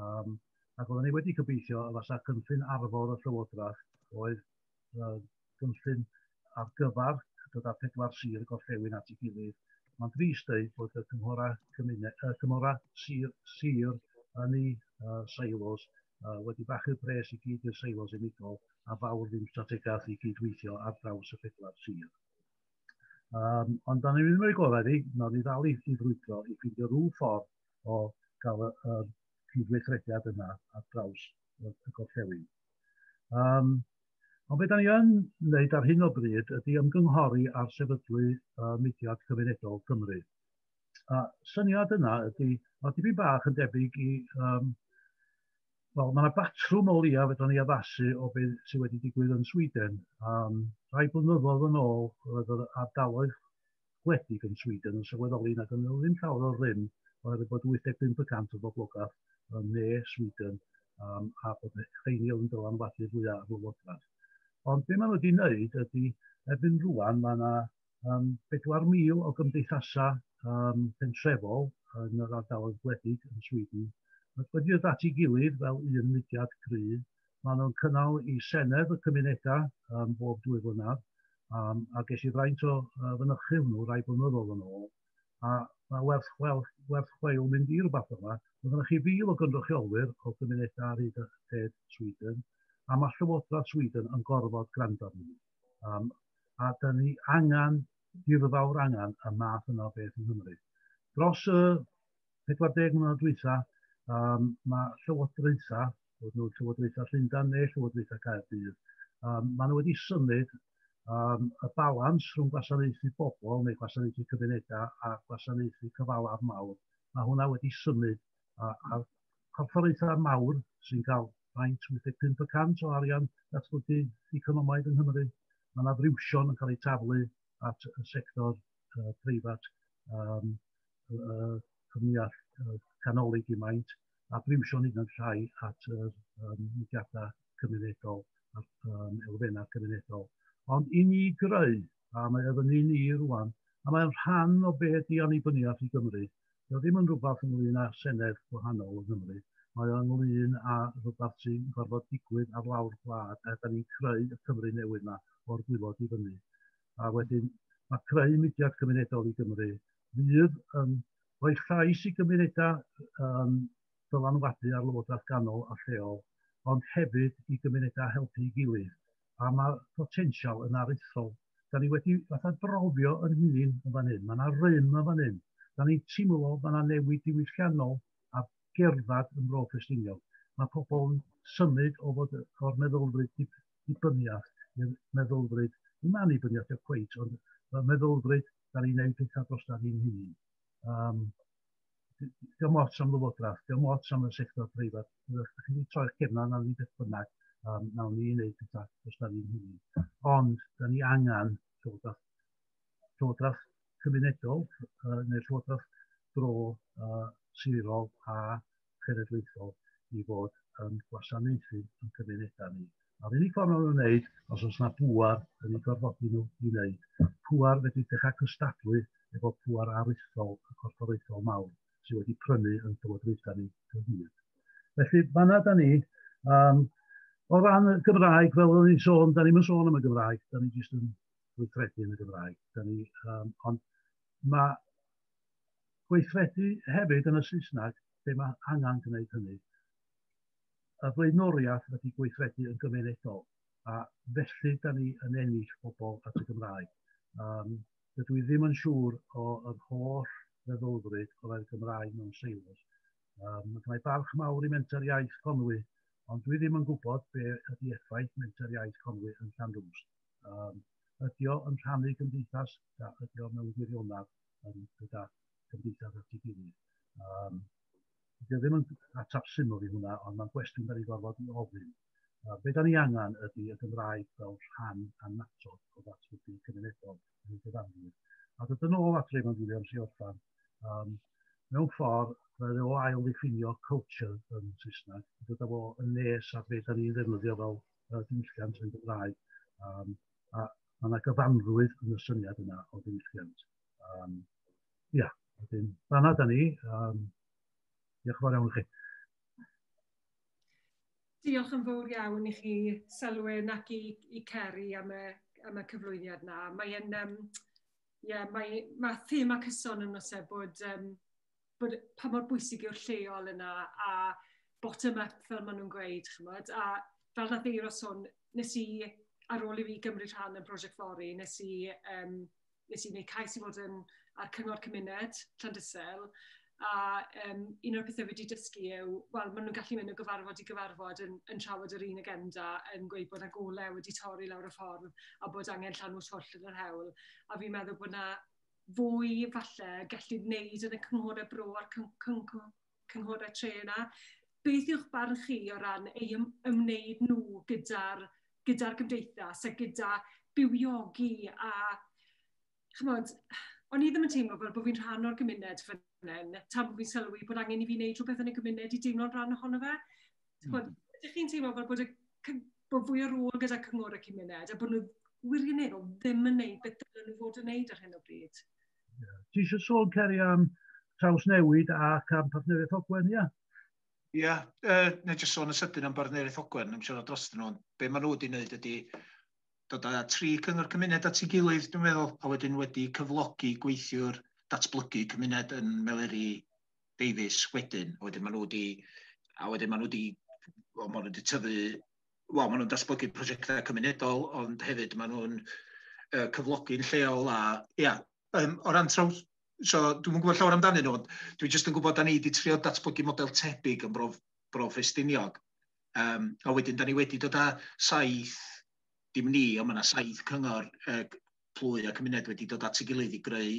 Um, ac oedden ni wedi cybeithio y fasa cynllun arfor y Llywodraeth oedd uh, cynllun ar gyfer gyda pedwar sir y gorllewin at ei gilydd. Mae'n dris dweud bod y cymhora, cymune, uh, cymhora sir, sir yn ei uh, seilos uh, wedi bachu'r pres i gyd i'r seilos unigol a fawr ddim strategaeth i gydweithio ar draws y pedwar sir. Um, ond da ni'n mynd i'r gorau di, na ni ddal i ddrwydro i ffeindio rhyw ffordd o gael y, y cydweithrediad yna ar draws y, y gorllewin. Um, ond beth da ni yn wneud ar hyn o bryd ydy ymgynghori ar sefydlu uh, mudiad cymunedol Cymru. A syniad yna ydy, mae dipyn bach yn debyg i um, Wel, mae yna batrwm o leia fedrwn ni addasu o beth sydd wedi digwydd yn Sweden. Um, rhai blynyddoedd yn ôl, roedd yr ardaloedd gwledig yn Sweden yn sylweddoli nad yn ddim llawer o rym oherwydd bod 85% o boblogaeth yn ne Sweden um, a bod rheini yn dylanwadu fwyaf ar lywodraeth. Ond be maen nhw wedi wneud ydy, erbyn rwan, mae yna um, 4,000 o gymdeithasau um, pentrefol yn yr ardaloedd gwledig yn Sweden Wedi dod at ei gilydd fel un mudiad cryf, maen nhw'n cynnal i Senedd y Cymunedau um, bob dwy flynedd, um, a ges i fraint o uh, fynychu hwnnw rai blynyddoedd yn ôl, a mae werth, werth, werth chweil mynd i rhywbeth yma. Mae gennych chi fil o gynrychiolwyr o gymunedau ar hyd y ted Sweden, a mae Llywodraeth Sweden yn gorfod gwrando arnyn nhw. Um, a da ni angen, fawr angen, y math yna o beth yn Nghymru. Dros y 40 mlynedd dwytha, um, mae Llywodraetha, oedd nhw'n Llywodraetha Llundain neu Llywodraetha Caerdydd, um, maen nhw wedi symud um, y balans rhwng gwasanaethu bobl neu gwasanaethu cymunedau a gwasanaethu cyfalaf mawr, mae hwnna wedi symud a, a corfforaethau mawr sy'n cael 85% o arian datblygu economaidd yng Nghymru. Mae yna friwsion yn cael ei taflu at y sector uh, preifat um, uh, cymniaeth uh, canolig i maint a dwi'n siôn hyd yn oed rhai at yr um, mudiadau cymunedol a'r um, elfennau cymunedol. Ond i ni greu, a mae efo ni ni rwan, a mae'n rhan o beth i annibyniaeth i Gymru. Dio ddim yn rhywbeth ynglyn â senedd gwahanol o Gymru. Mae o'n ynglyn â rhywbeth sy'n gorfod digwydd ar lawr gwlad, a da ni'n creu y Cymru newydd yna o'r gwylod i fyny. A wedyn, mae creu mudiad cymunedol i Gymru fydd yn rhoi llais i gymunedau um, dylanwadu ar lywodraeth ganol a lleol, ond hefyd i gymunedau helpu i gilydd. A mae potensial yn aruthrol. Da ni wedi fatha drofio yn hyn yn fan hyn. Mae yna rym yn fan hyn. Da ni'n teimlo mae yna newid diwylliannol a gerdded yn bro Ffestiniog. Mae pobl yn symud o fod o'r meddylfryd dibyniaeth i'r meddylfryd, ddim annibyniad y cweit, ond y meddylfryd da ni'n neud pethau dros da ni'n hunain. Um, dim ots am lywodraeth, dim ots am y sector preifat. Ydych chi wedi troi'ch cefna na ni beth bynnag, um, nawn ni wneud gyda, os da ni'n hynny. Ond, da ni angen llywodraeth, llywodraeth cymunedol, uh, neu llywodraeth dro uh, sirol a cheredlaethol i fod yn gwasanaethu yn cymunedau ni. A'r unig ffordd nhw'n wneud, os oes yna bwar yn ei gorfodi nhw i wneud, bwar wedi dechrau cystadlu efo pŵar aruthrol a corfforaethol mawr sydd wedi prynu yn llywodraethau ni cyhyd. Felly, fanna da ni, um, o ran y Gymraeg, fel o'n i'n sôn, da ni'n sôn am y Gymraeg, da ni jyst yn gweithredu yn y Gymraeg. Da ni, um, ond mae gweithredu hefyd yn y Saesneg, lle mae angen gwneud hynny. Y flaenoriaeth wedi gweithredu yn gymunedol, a felly da ni yn ennill pobl at y Gymraeg. Um, Dydw i ddim yn siŵr o yr holl feddylfryd o fewn Gymraeg mewn seilwr. Um, mae barch mawr i menter iaith Conwy, ond dwi ddim yn gwybod be ydy effaith menter iaith Conwy yn Llandrws. Um, ydy o yn rhannu gymdeithas, a ydy o mewn gwirionedd yn gyda gymdeithas at ei gilydd. Um, Dwi ddim yn ateb syml i hwnna, ond mae'n gwestiwn da ni gorfod i ofyn. Uh, be da ni angen ydy y Gymraeg fel rhan annatod o ddatblygu cymunedol yn y gyfanwyr. A dod yn ôl at Raymond Williams i orffan, um, mewn ffordd, mae o ail ddiffinio culture yn Saesneg, dod o yn nes ar beth da ni'n ddefnyddio fel uh, diwylliant yn Gymraeg. Um, a mae yna gyfanrwydd yn y syniad yna o diwylliant. Um, ia, yeah, fanna da ni. Um, diolch yn fawr iawn i chi. Diolch yn fawr iawn i chi sylwyn ac i, i Ceri am y, am y cyflwyniad yna. Mae yn, um, yeah, mae, mae thema cyson yn nosau bod, um, bod pa mor bwysig yw'r lleol yna a bottom-up fel maen nhw'n gweud, chymod. A fel na ddeir os hwn, nes i ar ôl i fi gymryd rhan yn prosiect fori, nes i, um, nes i wneud cais i fod yn, ar cyngor cymuned Llandysel, a um, un o'r pethau wedi dysgu yw, wel, maen nhw'n gallu mynd o gyfarfod i gyfarfod yn, yn trafod yr un agenda yn gweud bod y golau wedi torri lawr y ffordd a bod angen llanw twll yn yr hewl. A fi'n meddwl bod yna fwy falle gallu wneud yn y cynghorau bro a'r cynghorau tre yna. Beth yw'ch barn chi o ran ei ymwneud nhw gyda'r gyda gymdeithas a gyda bywiogi a chymod, o'n i ddim yn teimlo fel bod fi'n rhan o'r gymuned fan hyn, tan bod fi'n sylwi bod angen i fi wneud rhywbeth yn y gymuned i deimlo'n rhan ohono fe. Mm. Ydych chi'n teimlo fel bod, y, bod fwy o rôl gyda cyngor y cymuned a bod nhw wirioneddol ddim yn gwneud beth dylen nhw fod yn gwneud ar hyn o bryd? Yeah. Ti eisiau sôn, Ceri, am traws newid ac am partneriaeth ogwen, ia? Ie, yeah. uh, neu jyst sôn y sydyn am bartneriaeth ogwen, yn siarad dros nhw, be maen nhw wedi wneud ydy dod â tri cyngor cymuned at ei gilydd, dwi'n meddwl, a wedyn wedi cyflogi gweithiwr datblygu cymuned yn Meleri Davies wedyn, a wedyn maen nhw wedi, a wedyn maen nhw wedi, wel, maen nhw wedi tyfu, wel, maen nhw'n datblygu prosiectau cymunedol, ond hefyd maen nhw'n uh, cyflogi'n lleol a, ia, um, o ran traws, so dwi'n gwybod llawer amdanyn nhw, ond dwi jyst yn gwybod da ni wedi trio datblygu model tebyg yn brof, brof Estiniog. Um, a wedyn, da ni wedi dod â saith dim ni, ond mae yna saith cyngor uh, plwy a cymuned wedi dod at ei gilydd i greu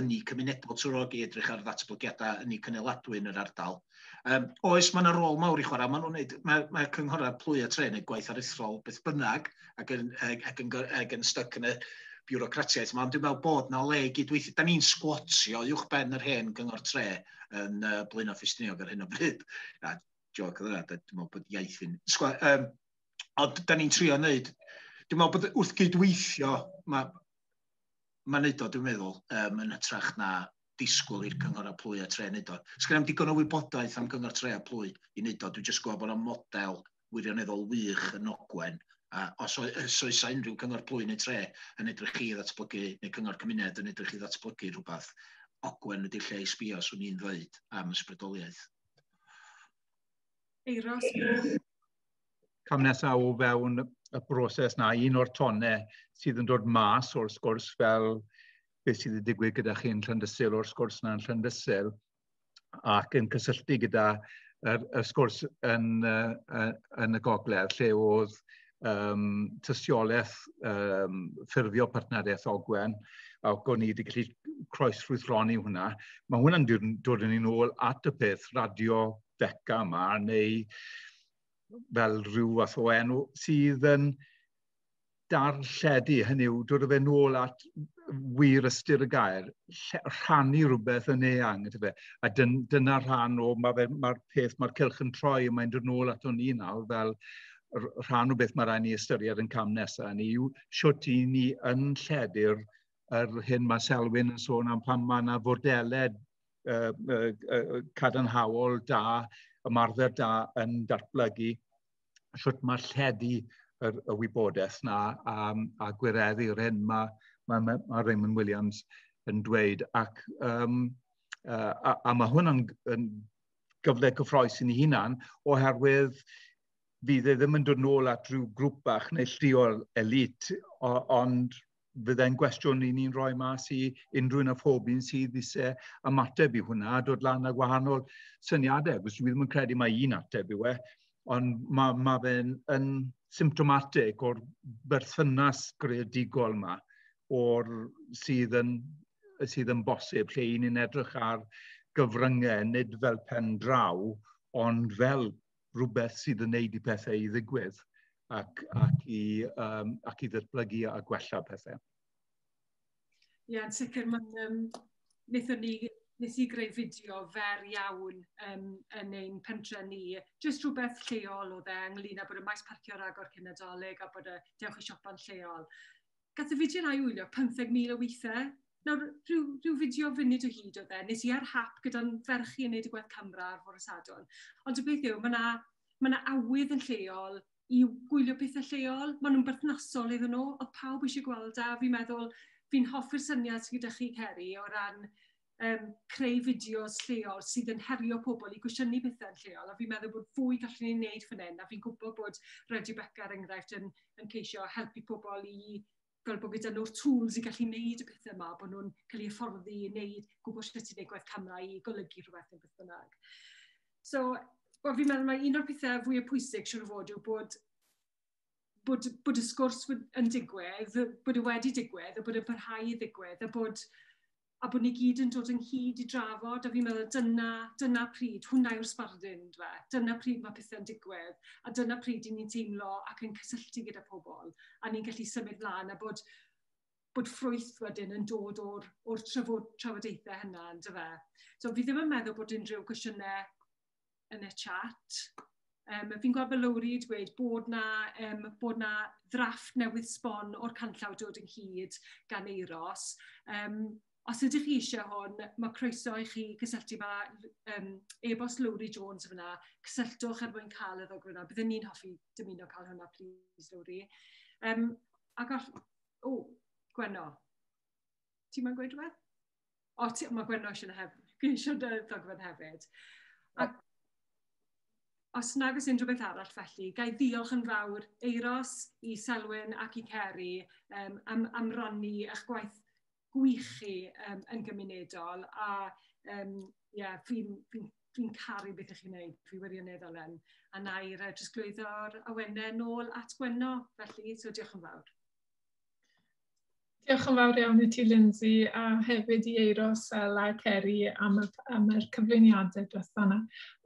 ynni cymunedol trwrog i edrych ar ddatblygiadau ynni cyneladwy yn yr ardal. Um, oes, mae yna rôl mawr i chwarae, mae, wneud, mae, mae cynghorau plwy a tren yn gwaith aruthrol beth bynnag ac yn, ac, yn, ac yn styc yn y biwrocratiaeth yma, ond dwi'n meddwl bod na le gydweithio. Da ni'n sgwotio uwch ben yr hen gyngor tre yn uh, Blaen o Ffestiniog ar hyn o bryd. Na, joc yna, dwi'n meddwl bod iaith yn... Um, ond da ni'n trio wneud Dwi'n meddwl bod wrth gydweithio, mae ma neud o, dwi'n meddwl, um, yn hytrach na disgwyl i'r cyngor a plwy a tre neud o. Sgynna digon o wybodaeth am cyngor tre a plwy i neud o. Dwi'n just gwybod bod o'n model wirioneddol wych yn ogwen. A os oes oes unrhyw cyngor plwy neu tre yn edrych i ddatblygu, neu cyngor cymuned yn edrych i ddatblygu rhywbeth, ogwen ydy'r lle i sbio, swn i'n ddweud, am ysbrydoliaeth. Eiros. Cam nesaf o fewn y broses na, un o'r tonau sydd yn dod mas o'r sgwrs fel beth sydd wedi digwydd gyda chi yn Llandysil o'r sgwrs na yn Llandysil ac yn cysylltu gyda y, y sgwrs yn, uh, yn y gogledd lle oedd um, tystiolaeth um, ffurfio partneriaeth ogwen a o'n i wedi gallu croes rwythroni hwnna. Mae hwnna'n dod yn ni nôl at y peth radio beca yma neu fel rhyw fath o enw sydd yn darlledu, hynny yw, dod o fe nôl at wir ystyr y gair, rhannu rhywbeth yn eang, ydy fe. A dyn, dyna rhan o, mae'r ma, peth, mae'r cilch yn troi, mae'n dod nôl at o'n i nawr, fel rhan o beth mae rhaid ni ystyried yn cam nesaf ni, yw siwt i ni yn lledu'r yr hyn mae Selwyn yn sôn am pan mae yna fodelau uh, uh, uh, cadarnhaol da, ymarfer da yn datblygu a sut mae lledu y, y wybodaeth na a, a gwireddu'r hyn mae, mae, mae, mae Raymond Williams yn dweud. Ac, um, uh, a, a mae hwnna'n yn, gyfle cyffroes i'n hunan oherwydd fydd e ddim yn dod nôl at rhyw grŵp bach neu lliol elit, ond fydde'n gwestiwn i ni'n rhoi mas i unrhyw na phob un sydd eisiau ymateb i hwnna a dod lan â gwahanol syniadau. Gwrs, dwi ddim yn credu mae un ateb i we, ond mae ma fe'n yn symptomatig o'r berthynas greadigol yma o'r sydd yn, sydd yn bosib lle i ni'n edrych ar gyfryngau, nid fel pen draw, ond fel rhywbeth sydd yn neud i pethau i ddigwydd ac, ac, i, um, ac i ddatblygu a gwella pethau. Ie, yeah, yn sicr, mae'n um, wnaethon ni nes i greu fideo fer iawn um, yn ein pentre ni. Jyst rhywbeth lleol oedd e ynglyn â bod y maes parcio agor cyn a bod y dewch i siopa'n lleol. Gath y fideo na i wylio 15,000 o weithiau. Nawr, rhyw, rhyw fideo funud o hyd oedd e. Nes i ar hap gyda'n ferchu yn neud y gwaith Cymra ar fod y sadwn. Ond y beth yw, mae yna ma, awydd yn lleol i gwylio pethau lleol. Mae nhw'n berthnasol iddyn nhw. Oedd pawb eisiau gweld a fi'n meddwl, fi'n hoffi'r syniad sydd gyda chi, Ceri, o ran um, creu fideos lleol sydd yn herio pobl i gwestiynu pethau'n lleol. A fi'n meddwl bod fwy gallwn ni'n neud fan hyn. A fi'n gwybod bod Radio Beca, er enghraifft, yn, yn ceisio helpu pobl i fel bod gyda nhw'r tools i gallu wneud y pethau yma, bod nhw'n cael eu hyfforddi i wneud, gwybod sut i wneud gwaith camera i golygu rhywbeth yn beth bynnag. So, wel, fi'n meddwl mae un o'r pethau fwy o pwysig siwr o fod yw bod bod, bod y sgwrs yn digwydd, bod y wedi digwydd, a bod y parhau i ddigwydd, a bod a bod ni gyd yn dod ynghyd i drafod, a fi'n meddwl dyna, dyna pryd, hwnna yw'r sbardyn, dwe. dyna pryd mae pethau'n digwydd, a dyna pryd i ni'n teimlo ac yn cysylltu gyda pobl, a ni'n gallu symud mlaen, a bod, bod ffrwyth wedyn yn dod o'r, or trafod, trafodaethau hynna, ynddo fe. So fi ddim yn meddwl bod unrhyw gwestiynau yn y chat. Um, fi'n gweld Lowri dweud bod na, um, bod na ddrafft newydd sbon o'r canllaw dod ynghyd gan Eiros. Um, Os ydych chi eisiau hwn, mae croeso i chi cysylltu mae um, e-bost Lowry Jones fyna. Cysylltwch er mwyn cael y ddogwyr yna. Byddwn ni'n hoffi dymuno cael hwnna, please, Lowry. Um, ac all... O, oh, Gwenno. Ti'n ma'n gweud rhywbeth? O, ti, mae Gwenno eisiau hef... eisiau ddogfen hefyd. Ac os nag oes unrhyw beth arall felly, gai ddiolch yn fawr Eiros, i Selwyn ac i Ceri um, am, am rannu eich gwaith gwych chi um, yn gymunedol a um, yeah, fi'n fi, fi caru beth ych chi'n gwneud, fi wirioneddol yn. A na i'r uh, glwyddo'r awennau nôl at gwenno, felly, so diolch yn fawr. Diolch yn fawr iawn i ti, Lindsay, a hefyd i Eiros a Ceri am, y, am yr cyflwyniadau drwytho yna.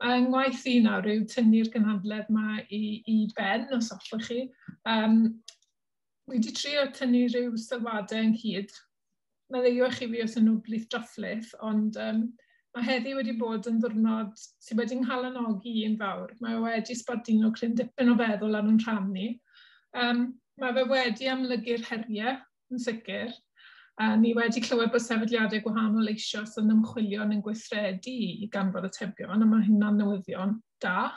Yng ngwaith i nawr yw tynnu'r gynhadledd yma i, i ben, os allwch chi. Um, wedi trio tynnu rhyw sylwadau ynghyd maddeiwch i fi os yn nhw blith drofflith, ond um, mae heddi wedi bod yn ddwrnod sydd wedi'n nghalanogi un fawr. Mae wedi sbardino cryn dipyn o feddwl ar yn rhan ni. Um, mae fe wedi amlygu'r heriau yn sicr. A ni wedi clywed bod sefydliadau gwahanol eisoes yn ymchwilion yn gweithredu i ganfod y tebion, a mae hynna'n newyddion da.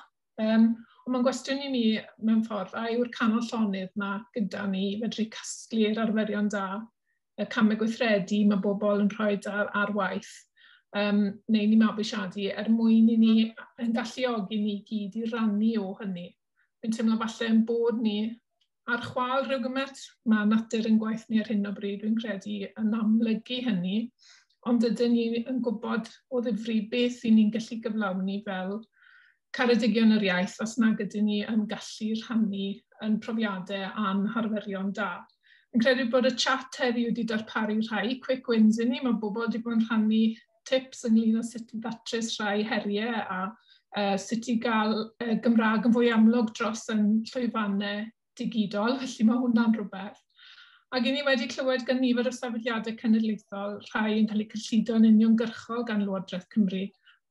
Um, ond mae'n gwestiwn i mi mewn ffordd, a yw'r canol llonydd na gyda ni fedru casglu'r arferion da y camau gweithredu mae bobl yn rhoi ar, ar waith um, neu ni mabwysiadu er mwyn i ni yn galluogi ni gyd i rannu o hynny. Dwi'n teimlo falle yn bod ni ar chwal rhywgymet, mae natur yn gwaith ni ar hyn o bryd, dwi'n credu, yn amlygu hynny, ond ydyn ni yn gwybod o ddifri beth i ni'n gallu gyflawni fel caredigion yr iaith os nag ydyn ni yn gallu rhannu yn profiadau a'n harferion da. Yn credu bod y chat heddiw wedi darparu rhai quick wins i ni. Mae bobl wedi bod yn rhannu tips ynglyn â sut i ddatrys rhai heriau a uh, sut i gael uh, Gymraeg yn fwy amlwg dros yn llwyfannau digidol, felly mae hwnna'n rhywbeth. Ac i ni wedi clywed gan nifer o sefydliadau cenedlaethol, rhai yn cael eu cyllido yn uniongyrchol gan Lywodraeth Cymru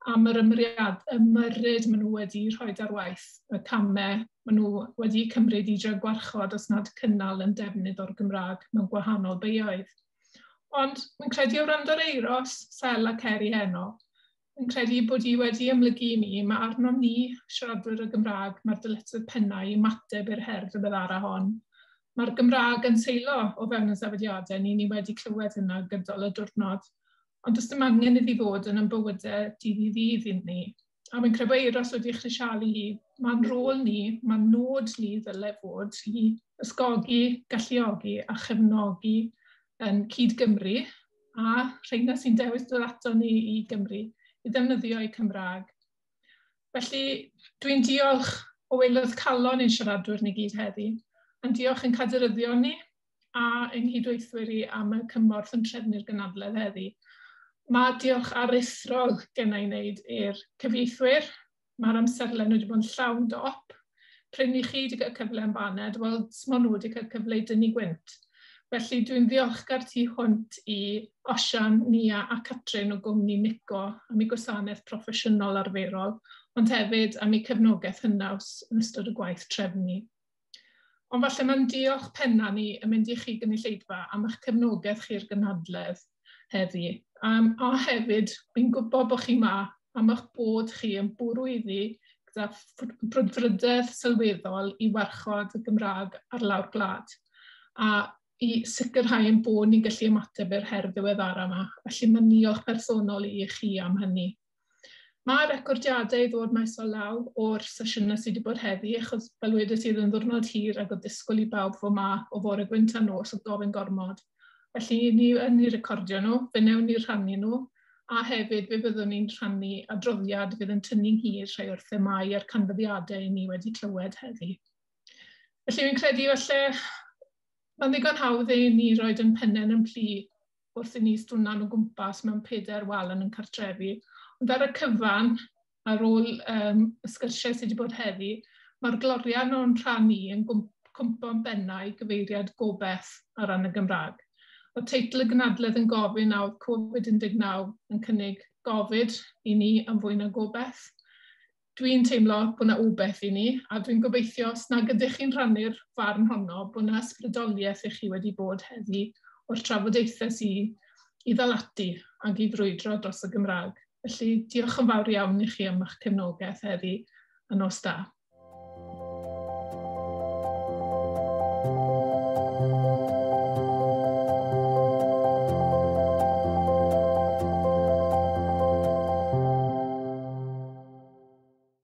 am yr ymriad, ymyryd maen nhw wedi rhoi ar waith, y camau maen nhw wedi cymryd i drio gwarchod os nad cynnal yn defnydd o'r Gymraeg mewn gwahanol beioedd. Ond mae'n credu o rand o'r eiros, sel a ceri heno, yn credu bod i wedi ymlygu i mi, mae arno ni, siaradwyr y Gymraeg, mae'r dyletswydd pennau i mateb i'r her y byddara hon. Mae'r Gymraeg yn seilo o fewn y sefydliadau, ni ni wedi clywed yna gydol y diwrnod ond does dim angen iddi fod yn yn bywydau dydd i ddydd i ni. A mae'n crebeir os wedi'ch risialu hi, mae'n rôl ni, mae'n nod ni ddyle fod i ysgogi, galluogi a chefnogi yn Cyd Gymru a rheina sy'n dewis dod ato ni i Gymru i ddefnyddio eu Cymraeg. Felly, dwi'n diolch o welodd calon i'n siaradwyr ni gyd heddi, Yn diolch yn caderyddion ni a yng nghydweithwyr i am y cymorth yn trefnu'r gynadledd heddi mae diolch aruthrol i wneud i'r cyfieithwyr. Mae'r amserlen wedi bod yn llawn dop. Pryn i chi wedi cael cyfle yn baned, wel, smo nhw wedi cael cyfle i dynnu gwynt. Felly dwi'n ddiolchgar ti hwnt i Osian, Nia a Catrin o gwmni Nico am ei gwasanaeth proffesiynol arferol, ond hefyd am ei cefnogaeth hynnaws yn ystod y gwaith trefnu. Ond falle mae'n diolch penna ni yn mynd i chi gynulleidfa am eich cefnogaeth chi'r gynhadledd heddi Um, a hefyd, fi'n gwybod bod chi ma am eich bod chi yn bwrw iddi gyda brwdfrydedd sylweddol i warchod y Gymraeg ar lawr glad. A i sicrhau yn bod ni'n gallu ymateb i'r her ddiweddara yma. Felly mae'n niolch personol i chi am hynny. Mae recordiadau i ddod maes o law o'r sesiynau sydd wedi bod heddi, achos fel wedi sydd yn ddwrnod hir ac o ddisgwyl i bawb fo ma o fore gwynt a nos o gofyn gormod. Felly, ni yn ei recordio nhw, fe newn ni rhannu nhw, a hefyd fe byddwn ni'n rhannu adroddiad fydd yn tynnu'n hir rhai o'r themau a'r canfyddiadau ni wedi clywed heddi. Felly, fi'n credu falle mae'n ddigon hawdd ei ni roed yn pennau yn plu wrth i ni stwnan o gwmpas mewn peder walan yn cartrefi. Ond ar y cyfan, ar ôl um, y sgyrsiau sydd wedi bod heddi, mae'r glorian o'n rhannu yn cwmpo'n bennau gyfeiriad gobeith ar ran y Gymraeg o teitl y gynadledd yn gofyn nawr Covid-19 yn cynnig gofyd i ni am fwy na gobeith. Dwi'n teimlo bod yna wbeth i ni, a dwi'n gobeithio os nag ydych chi'n rhannu'r farn honno bod yna ysbrydoliaeth i chi wedi bod heddi o'r trafodaethau sy i ddalatu ac i frwydro dros y Gymraeg. Felly diolch yn fawr iawn i chi am eich cefnogaeth heddi yn os da.